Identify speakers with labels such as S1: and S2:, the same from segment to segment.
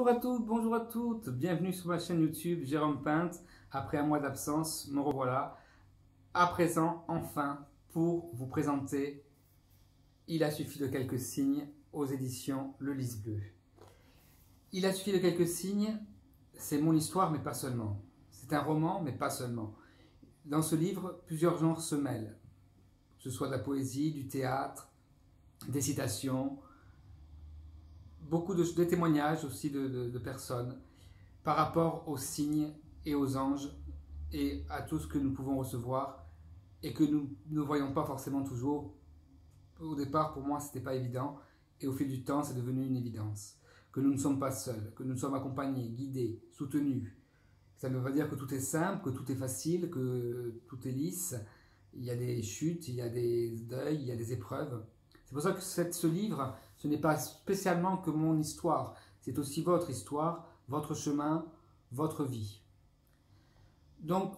S1: Bonjour à toutes, bonjour à toutes, bienvenue sur ma chaîne YouTube Jérôme Pinte. Après un mois d'absence, me revoilà à présent enfin pour vous présenter Il a suffi de quelques signes aux éditions Le Lys Bleu. Il a suffi de quelques signes, c'est mon histoire mais pas seulement. C'est un roman mais pas seulement. Dans ce livre, plusieurs genres se mêlent, que ce soit de la poésie, du théâtre, des citations, beaucoup de, témoignages aussi de, personnes par rapport aux signes et aux anges et à tout ce que nous pouvons recevoir et que nous ne voyons pas forcément toujours. Au départ, pour moi, ce n'était pas évident et au fil du temps, c'est devenu une évidence. Que nous ne sommes pas seuls, que nous sommes accompagnés, guidés, soutenus. Ça ne veut pas dire que tout est simple, que tout est facile, que tout est lisse. Il y a des chutes, il y a des deuils, il y a des épreuves. C'est pour ça que ce livre, ce n'est pas spécialement que mon histoire, c'est aussi votre histoire, votre chemin, votre vie. Donc,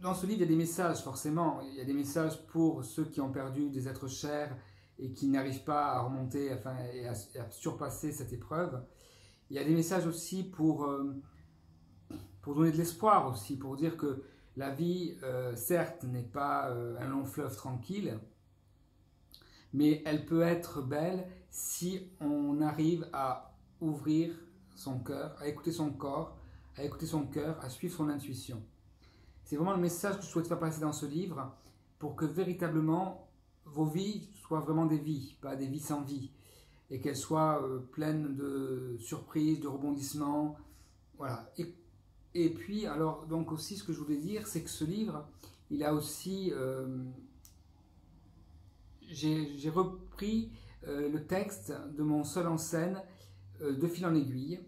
S1: dans ce livre, il y a des messages, forcément. Il y a des messages pour ceux qui ont perdu des êtres chers et qui n'arrivent pas à remonter enfin, et, à, surpasser cette épreuve. Il y a des messages aussi pour, euh, pour donner de l'espoir aussi, pour dire que la vie, euh, certes, n'est pas euh, un long fleuve tranquille, mais elle peut être belle si on arrive à ouvrir son cœur, à écouter son corps, à écouter son cœur, à suivre son intuition. C'est vraiment le message que je souhaite faire passer dans ce livre pour que véritablement vos vies soient vraiment des vies, pas des vies sans vie, et qu'elles soient euh, pleines de surprises, de rebondissements, voilà. Et, puis, alors, donc aussi, ce que je voulais dire, c'est que ce livre, il a aussi euh, j'ai repris euh, le texte de mon seul en scène euh, de fil en aiguille,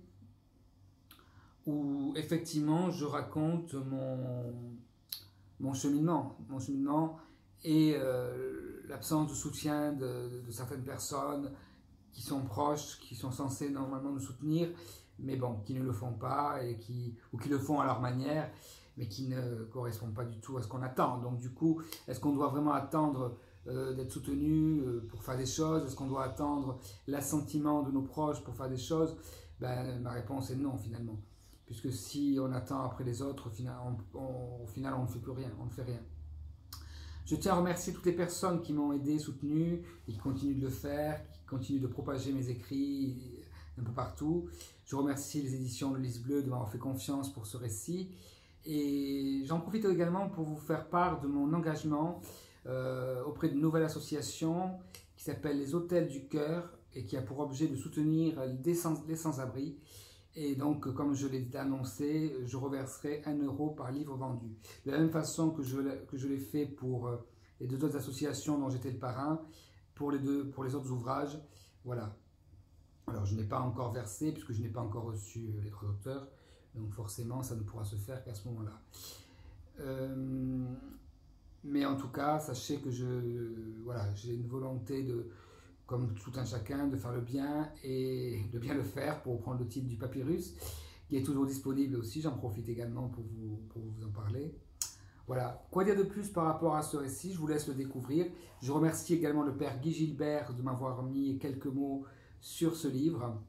S1: où effectivement je raconte mon, mon cheminement, mon cheminement et euh, l'absence de soutien de, certaines personnes qui sont proches, qui sont censées normalement nous soutenir, mais bon, qui ne le font pas et qui, ou qui le font à leur manière, mais qui ne correspondent pas du tout à ce qu'on attend. Donc du coup, est-ce qu'on doit vraiment attendre euh, d'être soutenu euh, pour faire des choses? Est-ce qu'on doit attendre l'assentiment de nos proches pour faire des choses? Ben, Ma réponse est non finalement. Puisque si on attend après les autres, au final, on, ne fait plus rien, on ne fait rien. Je tiens à remercier toutes les personnes qui m'ont aidé, soutenu, et qui continuent de le faire, qui continuent de propager mes écrits un peu partout. Je remercie les éditions de Lys Bleu de m'avoir fait confiance pour ce récit. Et j'en profite également pour vous faire part de mon engagement euh, auprès d'une nouvelle association qui s'appelle les Hôtels du Cœur et qui a pour objet de soutenir les sans-abri. Et donc, comme je l'ai annoncé, je reverserai 1 euro par livre vendu. De la même façon que je, l'ai fait pour euh, les deux autres associations dont j'étais le parrain, pour les, pour les autres ouvrages. Voilà. Alors, je n'ai pas encore versé puisque je n'ai pas encore reçu euh, les trois auteurs. Donc, forcément, ça ne pourra se faire qu'à ce moment-là. Euh, en tout cas, sachez que je, voilà, j'ai une volonté de, comme tout un chacun, de faire le bien et de bien le faire pour prendre le titre du papyrus, qui est toujours disponible aussi. J'en profite également pour vous, pour vous en parler. Voilà. Quoi dire de plus par rapport à ce récit? Je vous laisse le découvrir. Je remercie également le père Guy Gilbert de m'avoir mis quelques mots sur ce livre.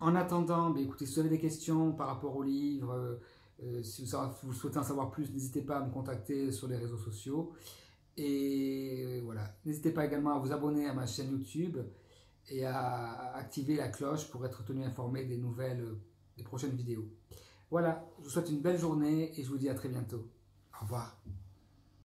S1: En attendant, ben, écoutez, si vous avez des questions par rapport au livre, euh, si vous, souhaitez en savoir plus, n'hésitez pas à me contacter sur les réseaux sociaux. Et voilà, n'hésitez pas également à vous abonner à ma chaîne YouTube et à activer la cloche pour être tenu informé des nouvelles, des prochaines vidéos. Voilà, je vous souhaite une belle journée et je vous dis à très bientôt. Au revoir.